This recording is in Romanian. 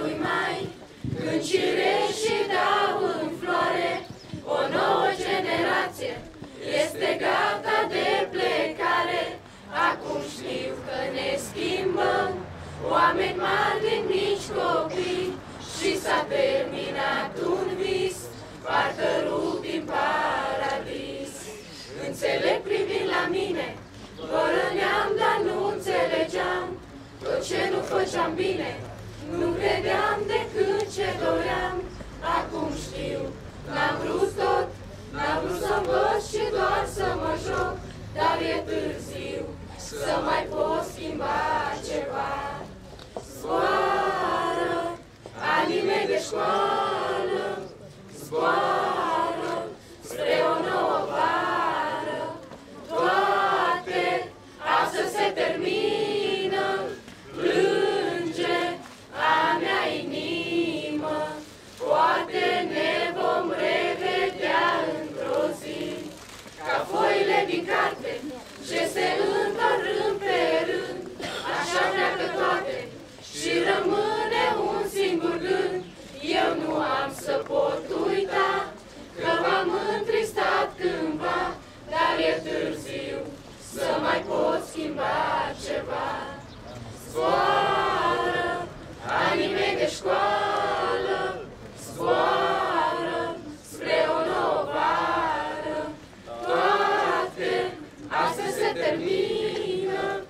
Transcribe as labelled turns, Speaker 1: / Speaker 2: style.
Speaker 1: lui mai, când cireșii dau în floare, o nouă generație este gata de plecare. Acum știu că ne schimbăm, oameni mari din mici copii, și s-a terminat un vis, parcă rup din paradis. Înțeleg privind la mine, Vărăneam, dar nu înțelegeam Tot ce nu făceam bine Nu credeam decât ce doream termina.